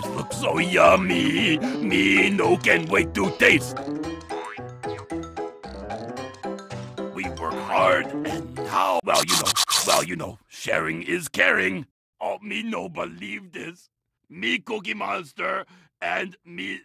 These look so yummy. Me no can wait to taste. We work hard, and now, well, you know, well, you know, sharing is caring. Oh, me no believe this. Me Cookie Monster and me